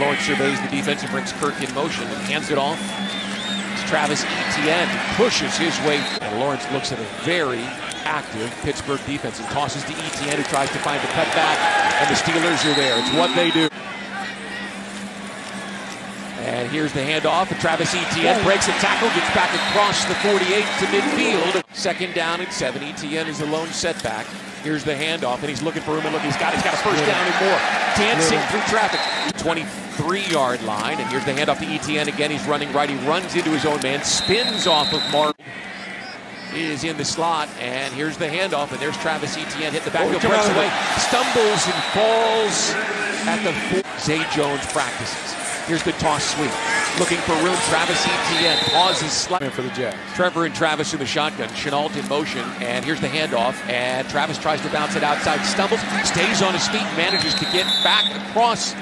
Lawrence surveys the defense and brings Kirk in motion and hands it off to Travis Etienne. Pushes his way. And Lawrence looks at a very active Pittsburgh defense and tosses to Etienne who tries to find the cutback. And the Steelers are there. It's what they do. And here's the handoff. And Travis Etienne breaks a tackle, gets back across the 48 to midfield. Second down and seven. Etienne is the lone setback. Here's the handoff, and he's looking for room and look. He's got, he's got a first down and more. Dancing through traffic. 23-yard line, and here's the handoff to Etienne again. He's running right. He runs into his own man, spins off of Mark. Is in the slot, and here's the handoff, and there's Travis Etienne hit the backfield, Oh, breaks away, stumbles and falls at the four. Zay Jones practices. Here's the toss sweep. Looking for room. Travis Etienne pauses slightly. for the Jets. Trevor and Travis in the shotgun. Shenault in motion, and here's the handoff. And Travis tries to bounce it outside, stumbles, stays on his feet, manages to get back across